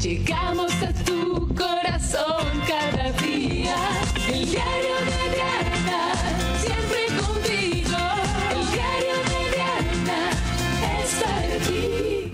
Llegamos a tu corazón cada día. El diario de Diana, siempre contigo. El diario de Diana está aquí.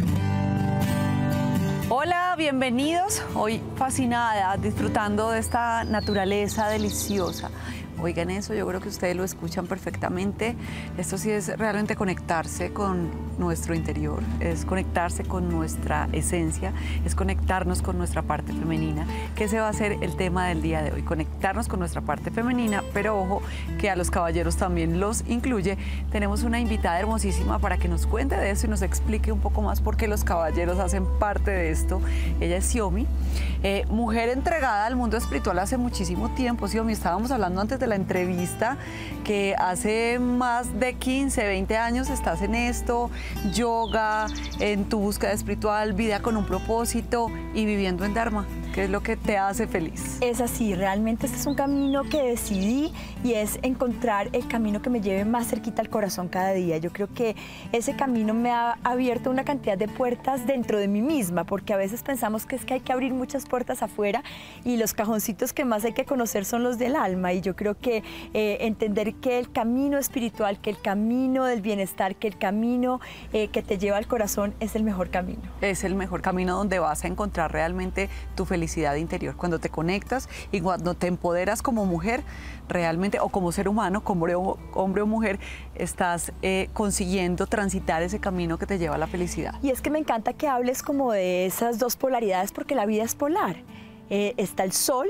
Hola, bienvenidos. Hoy fascinada, disfrutando de esta naturaleza deliciosa. Oigan eso, yo creo que ustedes lo escuchan perfectamente. Esto sí es realmente conectarse con nuestro interior, es conectarse con nuestra esencia, es conectarnos con nuestra parte femenina, que ese va a ser el tema del día de hoy, conectarnos con nuestra parte femenina, pero ojo que a los caballeros también los incluye. Tenemos una invitada hermosísima para que nos cuente de eso y nos explique un poco más por qué los caballeros hacen parte de esto. Ella es Xiomi, eh, mujer entregada al mundo espiritual hace muchísimo tiempo. Xiomi, estábamos hablando antes de la entrevista que hace más de 15, 20 años estás en esto, yoga, en tu búsqueda espiritual, vida con un propósito y viviendo en Dharma. ¿Qué es lo que te hace feliz? Es así, realmente este es un camino que decidí y es encontrar el camino que me lleve más cerquita al corazón cada día. Yo creo que ese camino me ha abierto una cantidad de puertas dentro de mí misma, porque a veces pensamos que es que hay que abrir muchas puertas afuera y los cajoncitos que más hay que conocer son los del alma. Y yo creo que eh, entender que el camino espiritual, que el camino del bienestar, que el camino eh, que te lleva al corazón es el mejor camino. Es el mejor camino donde vas a encontrar realmente tu felicidad interior. Cuando te conectas y cuando te empoderas como mujer, realmente, o como ser humano, como hombre o mujer, estás eh, consiguiendo transitar ese camino que te lleva a la felicidad. Y es que me encanta que hables como de esas dos polaridades porque la vida es polar. Eh, está el sol,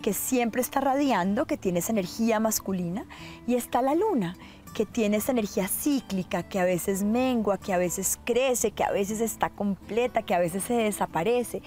que siempre está radiando, que tiene esa energía masculina, y está la luna, que tiene esa energía cíclica, que a veces mengua, que a veces crece, que a veces está completa, que a veces se desaparece.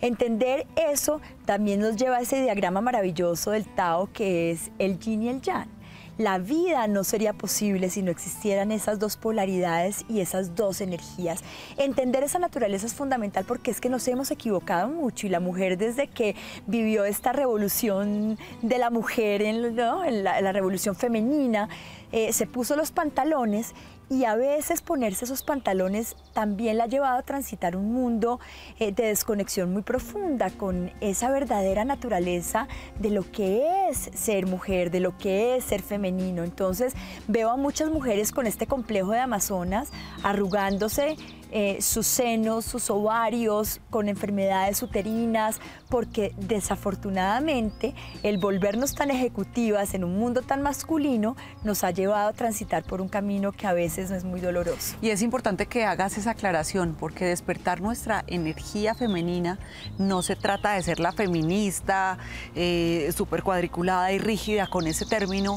Entender eso también nos lleva a ese diagrama maravilloso del Tao que es el yin y el yang. La vida no sería posible si no existieran esas dos polaridades y esas dos energías. Entender esa naturaleza es fundamental porque es que nos hemos equivocado mucho y la mujer desde que vivió esta revolución de la mujer, en, la, revolución femenina, eh, se puso los pantalones y a veces ponerse esos pantalones también la ha llevado a transitar un mundo eh, de desconexión muy profunda con esa verdadera naturaleza de lo que es ser mujer, de lo que es ser femenino. Entonces veo a muchas mujeres con este complejo de Amazonas arrugándose eh, sus senos, sus ovarios, con enfermedades uterinas, porque desafortunadamente el volvernos tan ejecutivas en un mundo tan masculino nos ha llevado a transitar por un camino que a veces no es muy doloroso. Y es importante que hagas esa aclaración, porque despertar nuestra energía femenina no se trata de ser la feminista, eh, súper cuadriculada y rígida con ese término,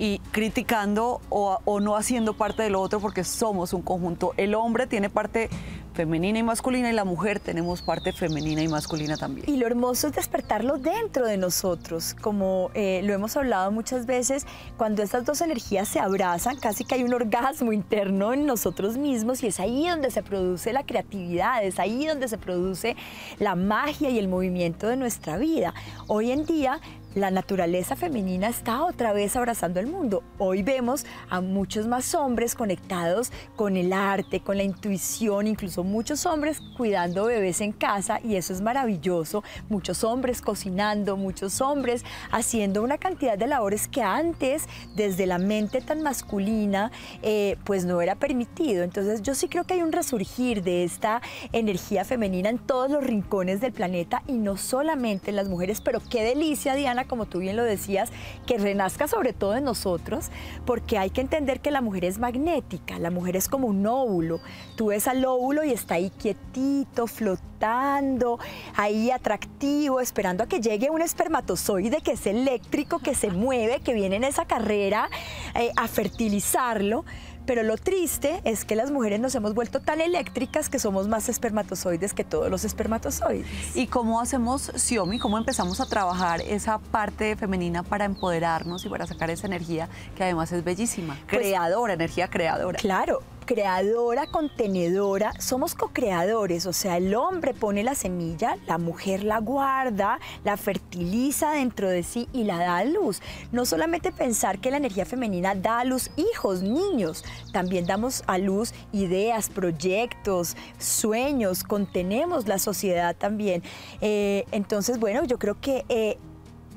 y criticando o, no haciendo parte de lo otro porque somos un conjunto. El hombre tiene parte femenina y masculina y la mujer tenemos parte femenina y masculina también. Y lo hermoso es despertarlo dentro de nosotros, como eh, lo hemos hablado muchas veces, cuando estas dos energías se abrazan, casi que hay un orgasmo interno en nosotros mismos y es ahí donde se produce la creatividad, es ahí donde se produce la magia y el movimiento de nuestra vida. Hoy en día la naturaleza femenina está otra vez abrazando el mundo. Hoy vemos a muchos más hombres conectados con el arte, con la intuición, incluso muchos hombres cuidando bebés en casa y eso es maravilloso. Muchos hombres cocinando, muchos hombres haciendo una cantidad de labores que antes, desde la mente tan masculina, eh, pues no era permitido. Entonces yo sí creo que hay un resurgir de esta energía femenina en todos los rincones del planeta y no solamente en las mujeres, pero qué delicia, Diana como tú bien lo decías, que renazca sobre todo en nosotros, porque hay que entender que la mujer es magnética, la mujer es como un óvulo. Tú ves al óvulo y está ahí quietito, flotando, ahí atractivo, esperando a que llegue un espermatozoide que es eléctrico, que se mueve, que viene en esa carrera eh, a fertilizarlo. Pero lo triste es que las mujeres nos hemos vuelto tan eléctricas que somos más espermatozoides que todos los espermatozoides. ¿Y cómo hacemos, Xiomi, cómo empezamos a trabajar esa parte femenina para empoderarnos y para sacar esa energía que además es bellísima, pues creadora, energía creadora? Claro, co-creadora, contenedora, somos co-creadores, o sea, el hombre pone la semilla, la mujer la guarda, la fertiliza dentro de sí y la da a luz. No solamente pensar que la energía femenina da a luz hijos, niños, también damos a luz ideas, proyectos, sueños, contenemos la sociedad también. Eh, entonces, bueno, yo creo que... eh,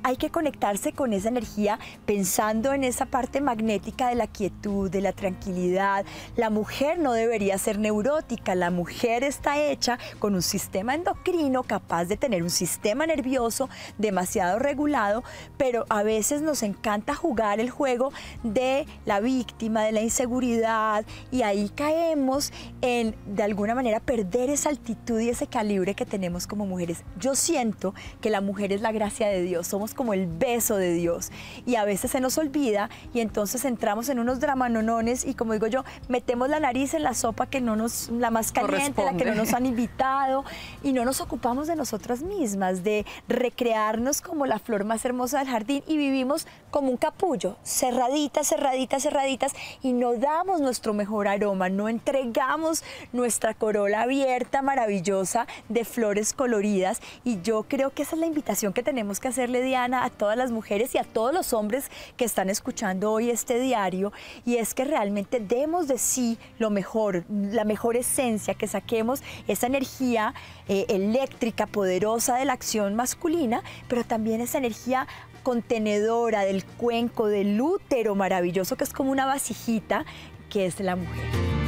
hay que conectarse con esa energía pensando en esa parte magnética de la quietud, de la tranquilidad. La mujer no debería ser neurótica, la mujer está hecha con un sistema endocrino capaz de tener un sistema nervioso demasiado regulado, pero a veces nos encanta jugar el juego de la víctima, de la inseguridad y ahí caemos en de alguna manera perder esa altitud y ese calibre que tenemos como mujeres. Yo siento que la mujer es la gracia de Dios, somos como el beso de Dios. Y a veces se nos olvida y entonces entramos en unos dramanonones y como digo yo, metemos la nariz en la sopa que no nos, la más caliente, la que no nos han invitado y no nos ocupamos de nosotras mismas, de recrearnos como la flor más hermosa del jardín y vivimos como un capullo, cerraditas, cerraditas, cerraditas y no damos nuestro mejor aroma, no entregamos nuestra corola abierta, maravillosa, de flores coloridas y yo creo que esa es la invitación que tenemos que hacerle, A todas las mujeres y a todos los hombres que están escuchando hoy este diario y es que realmente demos de sí lo mejor, la mejor esencia, que saquemos esa energía eh, eléctrica, poderosa de la acción masculina, pero también esa energía contenedora del cuenco, del útero maravilloso, que es como una vasijita, que es la mujer.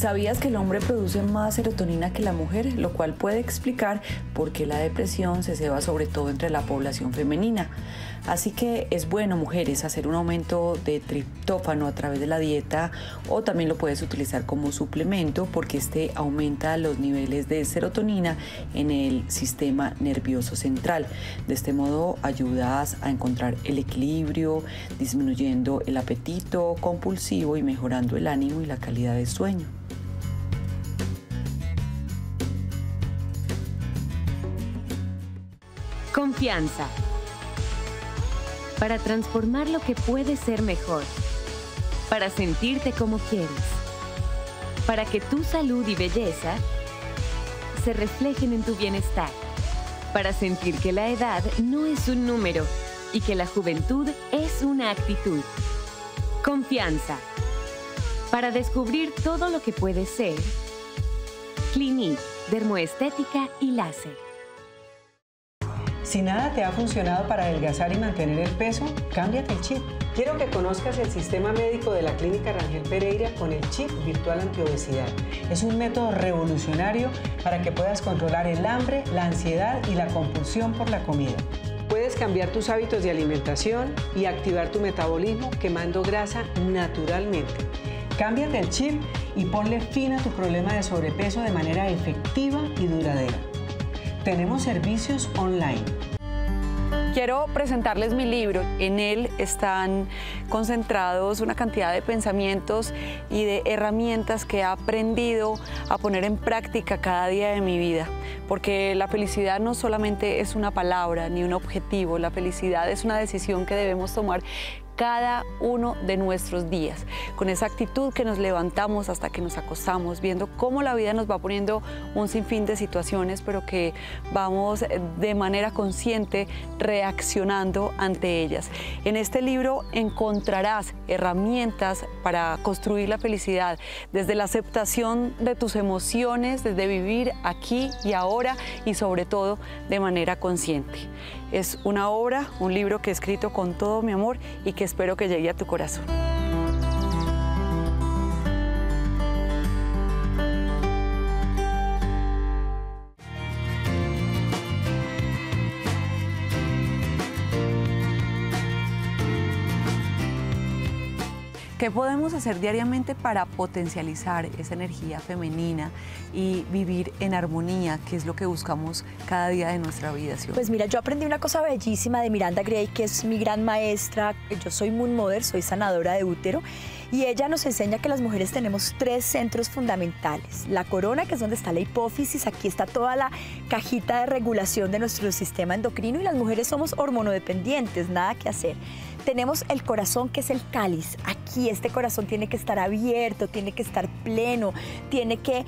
¿Sabías que el hombre produce más serotonina que la mujer? Lo cual puede explicar por qué la depresión se ceba sobre todo entre la población femenina. Así que es bueno, mujeres, hacer un aumento de triptófano a través de la dieta o también lo puedes utilizar como suplemento porque este aumenta los niveles de serotonina en el sistema nervioso central. De este modo ayudas a encontrar el equilibrio, disminuyendo el apetito compulsivo y mejorando el ánimo y la calidad de sueño. Confianza. Para transformar lo que puede ser mejor. Para sentirte como quieres. Para que tu salud y belleza se reflejen en tu bienestar. Para sentir que la edad no es un número y que la juventud es una actitud. Confianza. Para descubrir todo lo que puede ser. Clinique, Dermoestética y Láser. Si nada te ha funcionado para adelgazar y mantener el peso, cámbiate el chip. Quiero que conozcas el sistema médico de la Clínica Rangel Pereira con el chip virtual antiobesidad. Es un método revolucionario para que puedas controlar el hambre, la ansiedad y la compulsión por la comida. Puedes cambiar tus hábitos de alimentación y activar tu metabolismo quemando grasa naturalmente. Cámbiate el chip y ponle fin a tu problema de sobrepeso de manera efectiva y duradera. Tenemos servicios online. Quiero presentarles mi libro. En él están concentrados una cantidad de pensamientos y de herramientas que he aprendido a poner en práctica cada día de mi vida. Porque la felicidad no solamente es una palabra ni un objetivo, la felicidad es una decisión que debemos tomar cada uno de nuestros días, con esa actitud que nos levantamos hasta que nos acostamos, viendo cómo la vida nos va poniendo un sinfín de situaciones, pero que vamos de manera consciente reaccionando ante ellas. En este libro encontrarás herramientas para construir la felicidad, desde la aceptación de tus emociones, desde vivir aquí y ahora y sobre todo de manera consciente. Es una obra, un libro que he escrito con todo mi amor y que espero que llegue a tu corazón. ¿Qué podemos hacer diariamente para potencializar esa energía femenina y vivir en armonía, que es lo que buscamos cada día de nuestra vida? Pues mira, yo aprendí una cosa bellísima de Miranda Gray, que es mi gran maestra. Yo soy Moon Mother, soy sanadora de útero. Y ella nos enseña que las mujeres tenemos tres centros fundamentales. La corona, que es donde está la hipófisis, aquí está toda la cajita de regulación de nuestro sistema endocrino y las mujeres somos hormonodependientes, nada que hacer. Tenemos el corazón, que es el cáliz. Aquí este corazón tiene que estar abierto, tiene que estar pleno, tiene que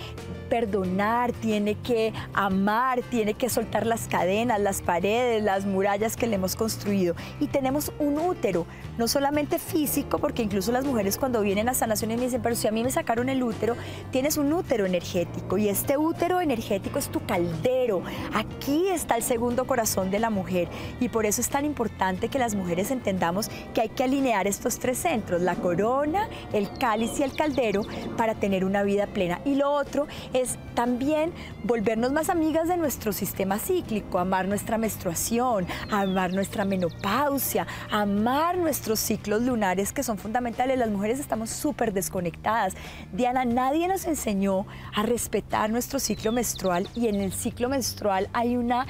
perdonar, tiene que amar, tiene que soltar las cadenas, las paredes, las murallas que le hemos construido. Y tenemos un útero, no solamente físico, porque incluso las mujeres cuando vienen a sanación y me dicen, pero si a mí me sacaron el útero, tienes un útero energético y este útero energético es tu caldero. Aquí está el segundo corazón de la mujer y por eso es tan importante que las mujeres entendamos que hay que alinear estos tres centros, la corona, el cáliz y el caldero, para tener una vida plena. Y lo otro es también volvernos más amigas de nuestro sistema cíclico, amar nuestra menstruación, amar nuestra menopausia, amar nuestros ciclos lunares que son fundamentales. Las mujeres estamos súper desconectadas. Diana, nadie nos enseñó a respetar nuestro ciclo menstrual y en el ciclo menstrual hay una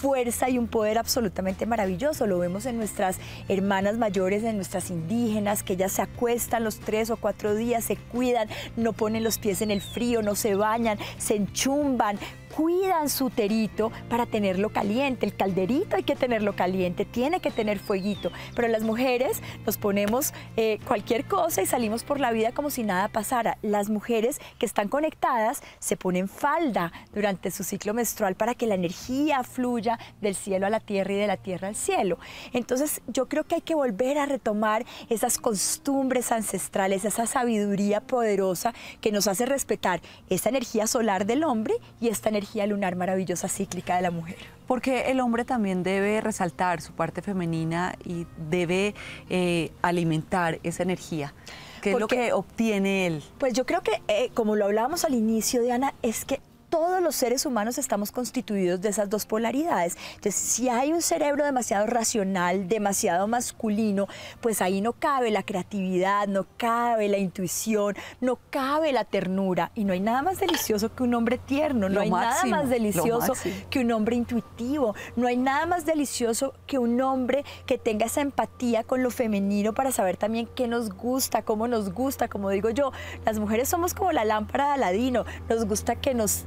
fuerza y un poder absolutamente maravilloso. Lo vemos en nuestras hermanas mayores, en nuestras indígenas, que ellas se acuestan los tres o cuatro días, se cuidan, no ponen los pies en el frío, no se bañan, se enchumban, cuidan su uterito para tenerlo caliente. El calderito hay que tenerlo caliente, tiene que tener fueguito. Pero las mujeres nos ponemos eh, cualquier cosa y salimos por la vida como si nada pasara. Las mujeres que están conectadas se ponen falda durante su ciclo menstrual para que la energía fluya del cielo a la tierra y de la tierra al cielo. Entonces yo creo que hay que volver a retomar esas costumbres ancestrales, esa sabiduría poderosa que nos hace respetar esa energía solar del hombre y esta energía lunar maravillosa cíclica de la mujer. Porque el hombre también debe resaltar su parte femenina y debe eh, alimentar esa energía. ¿Qué es lo que obtiene él? Pues yo creo que, eh, como lo hablábamos al inicio, Diana, es que todos los seres humanos estamos constituidos de esas dos polaridades. Entonces, si hay un cerebro demasiado racional, demasiado masculino, pues ahí no cabe la creatividad, no cabe la intuición, no cabe la ternura. Y no hay nada más delicioso que un hombre tierno, no Lo hay máximo, nada más delicioso que un hombre intuitivo. No hay nada más delicioso que un hombre que tenga esa empatía con lo femenino para saber también qué nos gusta, cómo nos gusta. Como digo yo, las mujeres somos como la lámpara de Aladino. Nos gusta que nos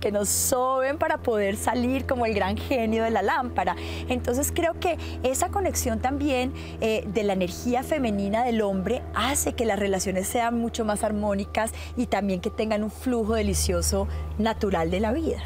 que nos soben para poder salir como el gran genio de la lámpara. Entonces creo que esa conexión también eh, de la energía femenina del hombre hace que las relaciones sean mucho más armónicas y también que tengan un flujo delicioso natural de la vida.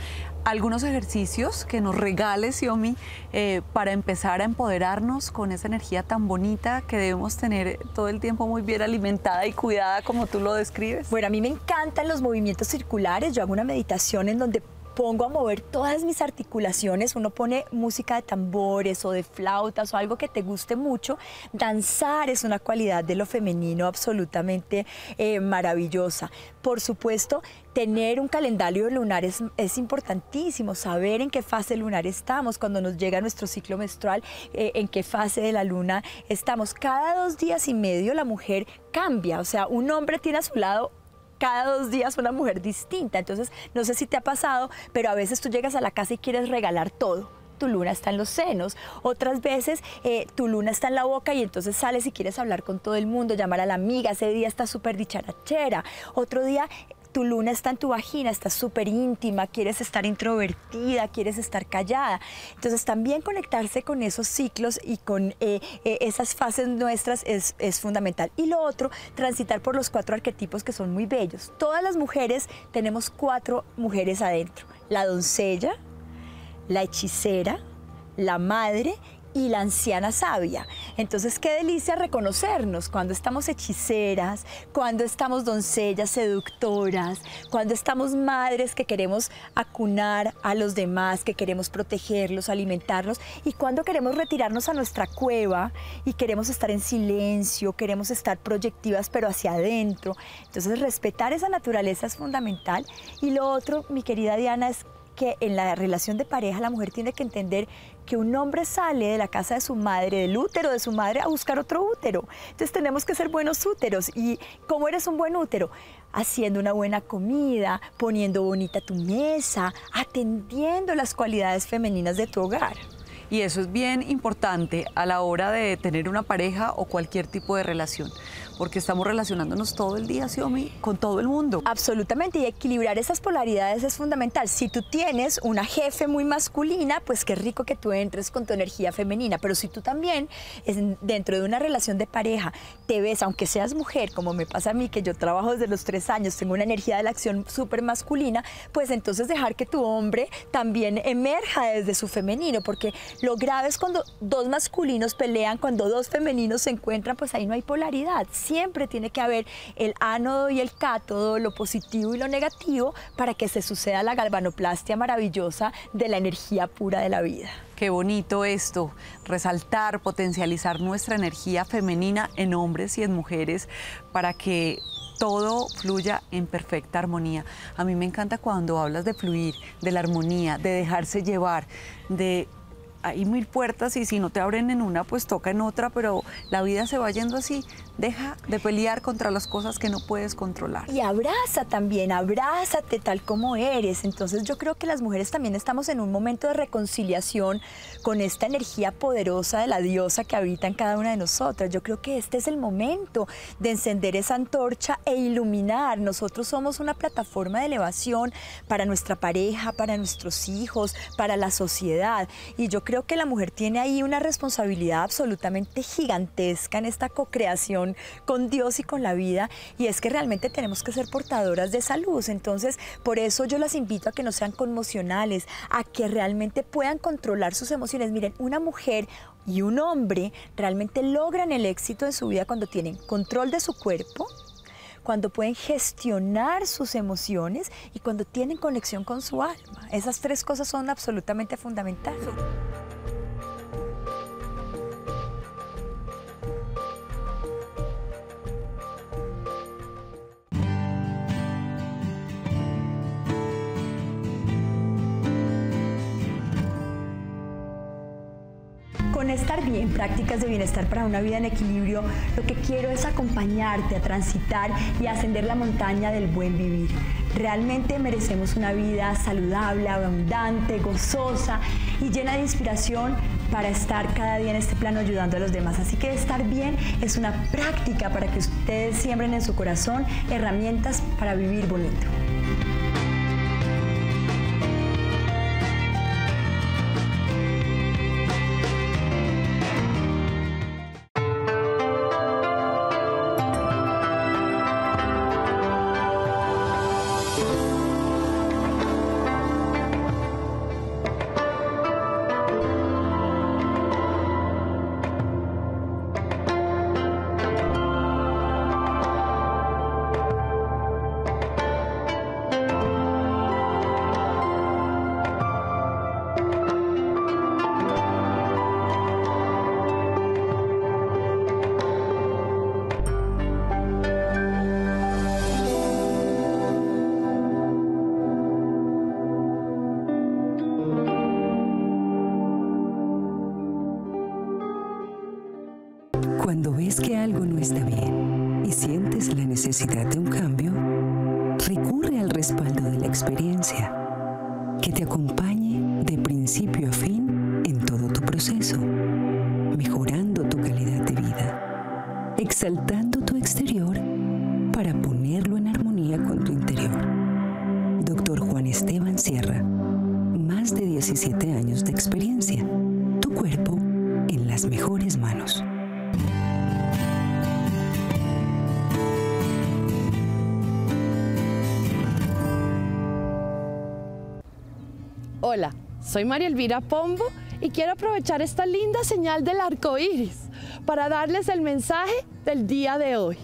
Algunos ejercicios que nos regale Xiaomi eh, para empezar a empoderarnos con esa energía tan bonita que debemos tener todo el tiempo muy bien alimentada y cuidada como tú lo describes. Bueno, a mí me encantan los movimientos circulares. Yo hago una meditación en donde pongo a mover todas mis articulaciones. Uno pone música de tambores o de flautas o algo que te guste mucho. Danzar es una cualidad de lo femenino absolutamente eh, maravillosa. Por supuesto, tener un calendario lunar es, importantísimo, saber en qué fase lunar estamos, cuando nos llega nuestro ciclo menstrual, eh, en qué fase de la luna estamos. Cada dos días y medio la mujer cambia, o sea, un hombre tiene a su lado cada dos días una mujer distinta. Entonces, no sé si te ha pasado, pero a veces tú llegas a la casa y quieres regalar todo. Tu luna está en los senos. Otras veces eh, tu luna está en la boca y entonces sales y quieres hablar con todo el mundo, llamar a la amiga. Ese día está súper dicharachera. Otro día tu luna está en tu vagina, está súper íntima, quieres estar introvertida, quieres estar callada. Entonces también conectarse con esos ciclos y con eh, eh, esas fases nuestras es, es fundamental. Y lo otro, transitar por los cuatro arquetipos que son muy bellos. Todas las mujeres tenemos cuatro mujeres adentro. La doncella, la hechicera, la madre y la anciana sabia. Entonces, qué delicia reconocernos cuando estamos hechiceras, cuando estamos doncellas seductoras, cuando estamos madres que queremos acunar a los demás, que queremos protegerlos, alimentarlos, y cuando queremos retirarnos a nuestra cueva y queremos estar en silencio, queremos estar proyectivas pero hacia adentro. Entonces, respetar esa naturaleza es fundamental. Y lo otro, mi querida Diana, es que en la relación de pareja la mujer tiene que entender que un hombre sale de la casa de su madre, del útero de su madre, a buscar otro útero. Entonces tenemos que ser buenos úteros. ¿Y cómo eres un buen útero? Haciendo una buena comida, poniendo bonita tu mesa, atendiendo las cualidades femeninas de tu hogar. Y eso es bien importante a la hora de tener una pareja o cualquier tipo de relación porque estamos relacionándonos todo el día, Xiaomi, con todo el mundo. Absolutamente, y equilibrar esas polaridades es fundamental. Si tú tienes una jefe muy masculina, pues qué rico que tú entres con tu energía femenina, pero si tú también dentro de una relación de pareja te ves, aunque seas mujer, como me pasa a mí, que yo trabajo desde los tres años, tengo una energía de la acción súper masculina, pues entonces dejar que tu hombre también emerja desde su femenino, porque lo grave es cuando dos masculinos pelean, cuando dos femeninos se encuentran, pues ahí no hay polaridad siempre tiene que haber el ánodo y el cátodo, lo positivo y lo negativo, para que se suceda la galvanoplastia maravillosa de la energía pura de la vida. Qué bonito esto, resaltar, potencializar nuestra energía femenina en hombres y en mujeres para que todo fluya en perfecta armonía. A mí me encanta cuando hablas de fluir, de la armonía, de dejarse llevar, de hay mil puertas y si no te abren en una, pues toca en otra, pero la vida se va yendo así. Deja de pelear contra las cosas que no puedes controlar. Y abraza también, abrázate tal como eres. Entonces yo creo que las mujeres también estamos en un momento de reconciliación con esta energía poderosa de la diosa que habita en cada una de nosotras. Yo creo que este es el momento de encender esa antorcha e iluminar. Nosotros somos una plataforma de elevación para nuestra pareja, para nuestros hijos, para la sociedad. Y yo creo que la mujer tiene ahí una responsabilidad absolutamente gigantesca en esta co-creación con Dios y con la vida, y es que realmente tenemos que ser portadoras de salud. Entonces, por eso yo las invito a que no sean conmocionales, a que realmente puedan controlar sus emociones. Miren, una mujer y un hombre realmente logran el éxito en su vida cuando tienen control de su cuerpo, cuando pueden gestionar sus emociones y cuando tienen conexión con su alma. Esas tres cosas son absolutamente fundamentales. Con estar bien, prácticas de bienestar para una vida en equilibrio, lo que quiero es acompañarte a transitar y ascender la montaña del buen vivir. Realmente merecemos una vida saludable, abundante, gozosa y llena de inspiración para estar cada día en este plano ayudando a los demás. Así que estar bien es una práctica para que ustedes siembren en su corazón herramientas para vivir bonito. Ves que algo no está bien y sientes la necesidad de un cambio, recurre al respaldo de la experiencia, que te acompañe de principio a fin en todo tu proceso, mejorando tu calidad de vida, exaltando tu exterior para ponerlo en armonía con tu interior. Doctor Juan Esteban Sierra, más de 17 años de experiencia, tu cuerpo en las mejores manos. Soy María Elvira Pombo y quiero aprovechar esta linda señal del arco iris para darles el mensaje del día de hoy.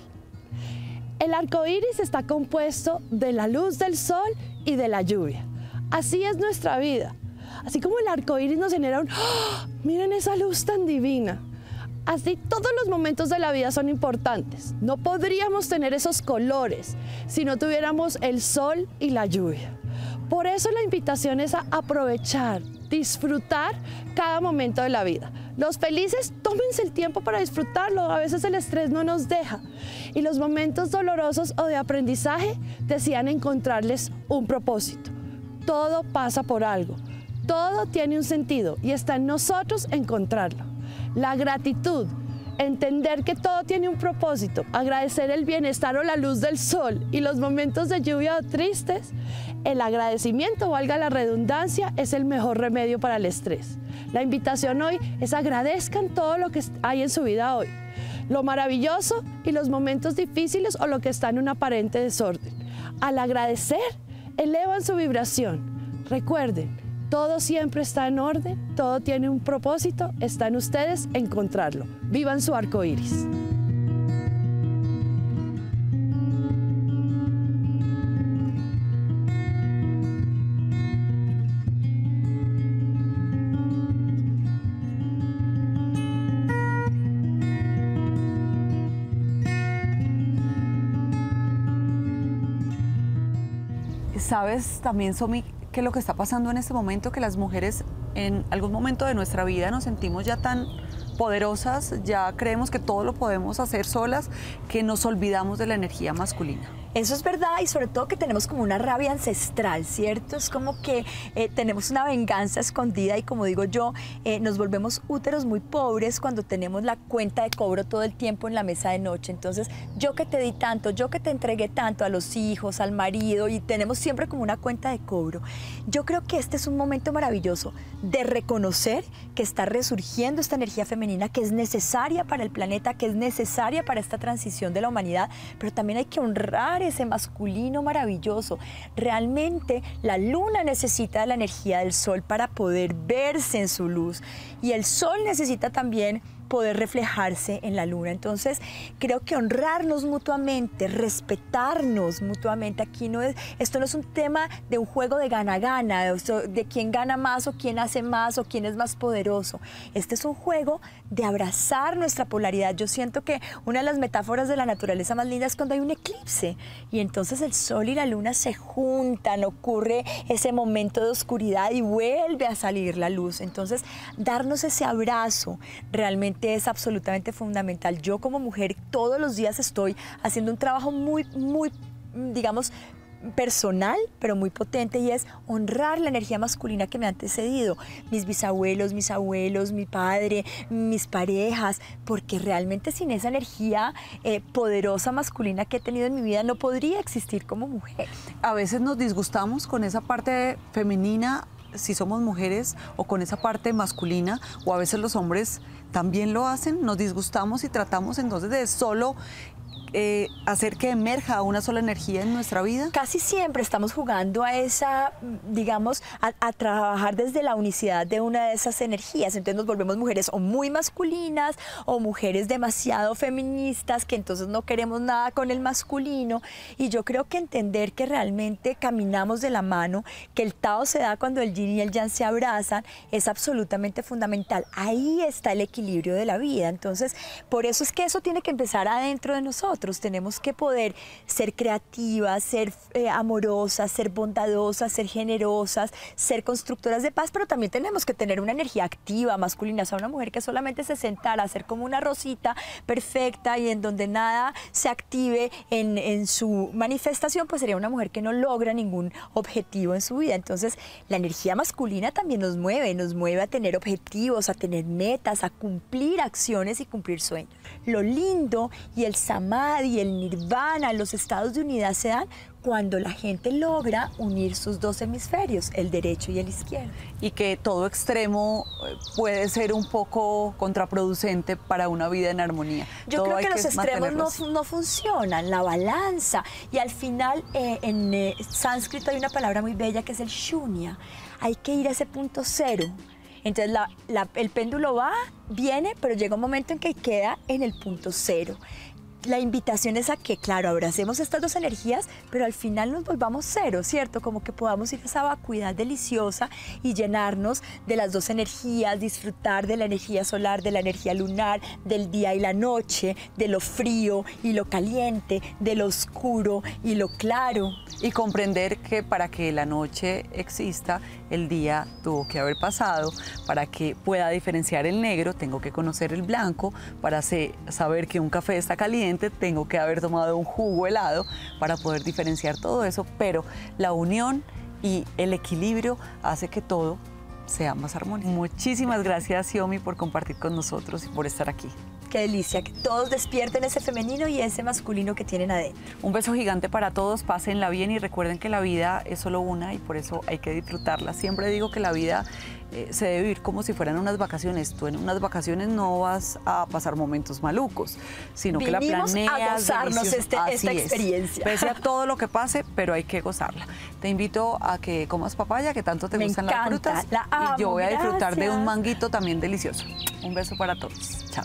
El arco iris está compuesto de la luz del sol y de la lluvia. Así es nuestra vida. Así como el arco iris nos genera un ¡Ah! miren esa luz tan divina. Así todos los momentos de la vida son importantes. No podríamos tener esos colores si no tuviéramos el sol y la lluvia Por eso la invitación es a aprovechar, disfrutar cada momento de la vida. Los felices, tómense el tiempo para disfrutarlo. A veces el estrés no nos deja. Y los momentos dolorosos o de aprendizaje decían encontrarles un propósito. Todo pasa por algo. Todo tiene un sentido y está en nosotros encontrarlo. La gratitud, entender que todo tiene un propósito, agradecer el bienestar o la luz del sol y los momentos de lluvia o tristes, el agradecimiento, valga la redundancia, es el mejor remedio para el estrés. La invitación hoy es agradezcan todo lo que hay en su vida hoy, lo maravilloso y los momentos difíciles o lo que está en un aparente desorden. Al agradecer, elevan su vibración. Recuerden, todo siempre está en orden, todo tiene un propósito, está en ustedes encontrarlo. Vivan su arco iris. ¿Sabes también, Somi, que lo que está pasando en este momento, que las mujeres en algún momento de nuestra vida nos sentimos ya tan poderosas, ya creemos que todo lo podemos hacer solas, que nos olvidamos de la energía masculina? Eso es verdad y sobre todo que tenemos como una rabia ancestral, ¿cierto? Es como que eh, tenemos una venganza escondida y como digo yo, eh, nos volvemos úteros muy pobres cuando tenemos la cuenta de cobro todo el tiempo en la mesa de noche. Entonces, yo que te di tanto, yo que te entregué tanto a los hijos, al marido y tenemos siempre como una cuenta de cobro. Yo creo que este es un momento maravilloso de reconocer que está resurgiendo esta energía femenina que es necesaria para el planeta, que es necesaria para esta transición de la humanidad, pero también hay que honrar ese masculino maravilloso. Realmente la luna necesita la energía del sol para poder verse en su luz y el sol necesita también poder reflejarse en la luna. Entonces, creo que honrarnos mutuamente, respetarnos mutuamente, aquí no es, esto no es un tema de un juego de gana-gana, de quién gana más o quién hace más o quién es más poderoso. Este es un juego de abrazar nuestra polaridad. Yo siento que una de las metáforas de la naturaleza más linda es cuando hay un eclipse y entonces el sol y la luna se juntan, ocurre ese momento de oscuridad y vuelve a salir la luz. Entonces, darnos ese abrazo realmente es absolutamente fundamental. Yo como mujer todos los días estoy haciendo un trabajo muy, muy, digamos, personal, pero muy potente, y es honrar la energía masculina que me ha antecedido, mis bisabuelos, mis abuelos, mi padre, mis parejas, porque realmente sin esa energía eh, poderosa masculina que he tenido en mi vida no podría existir como mujer. A veces nos disgustamos con esa parte femenina si somos mujeres o con esa parte masculina o a veces los hombres también lo hacen, nos disgustamos y tratamos entonces de solo eh, hacer que emerja una sola energía en nuestra vida? Casi siempre estamos jugando a esa, digamos, a, trabajar desde la unicidad de una de esas energías. Entonces nos volvemos mujeres o muy masculinas o mujeres demasiado feministas que entonces no queremos nada con el masculino. Y yo creo que entender que realmente caminamos de la mano, que el Tao se da cuando el Yin y el Yang se abrazan, es absolutamente fundamental. Ahí está el equilibrio de la vida. Entonces, por eso es que eso tiene que empezar adentro de nosotros tenemos que poder ser creativas, ser eh, amorosas, ser bondadosas, ser generosas, ser constructoras de paz, pero también tenemos que tener una energía activa, masculina. O sea, una mujer que solamente se sentara a ser como una rosita perfecta y en donde nada se active en, en su manifestación, pues sería una mujer que no logra ningún objetivo en su vida. Entonces, la energía masculina también nos mueve, nos mueve a tener objetivos, a tener metas, a cumplir acciones y cumplir sueños. Lo lindo y el y el nirvana, los estados de unidad se dan cuando la gente logra unir sus dos hemisferios, el derecho y el izquierdo. Y que todo extremo eh, puede ser un poco contraproducente para una vida en armonía. Yo creo que los extremos no, funcionan, la balanza. Y al final eh, en eh, sánscrito hay una palabra muy bella que es el shunya. Hay que ir a ese punto cero. Entonces el péndulo va, viene, pero llega un momento en que queda en el punto cero la invitación es a que, claro, abracemos estas dos energías, pero al final nos volvamos cero, ¿cierto? Como que podamos ir a esa vacuidad deliciosa y llenarnos de las dos energías, disfrutar de la energía solar, de la energía lunar, del día y la noche, de lo frío y lo caliente, de lo oscuro y lo claro. Y comprender que para que la noche exista, el día tuvo que haber pasado. Para que pueda diferenciar el negro, tengo que conocer el blanco. Para saber que un café está caliente, tengo que haber tomado un jugo helado para poder diferenciar todo eso. Pero la unión y el equilibrio hace que todo sea más armónico. Muchísimas gracias, Xiomi, por compartir con nosotros y por estar aquí. Qué delicia, que todos despierten ese femenino y ese masculino que tienen adentro. Un beso gigante para todos, pásenla bien y recuerden que la vida es solo una y por eso hay que disfrutarla. Siempre digo que la vida eh, se debe vivir como si fueran unas vacaciones. Tú en unas vacaciones no vas a pasar momentos malucos, sino que la Vinimos a planeas. gozarnos este- esta es. experiencia. Pese a todo lo que pase, pero hay que gozarla. Te invito a que comas papaya, que tanto te Me gustan encanta, las frutas. la y yo voy a disfrutar de un manguito también delicioso. Un beso para todos. Chao.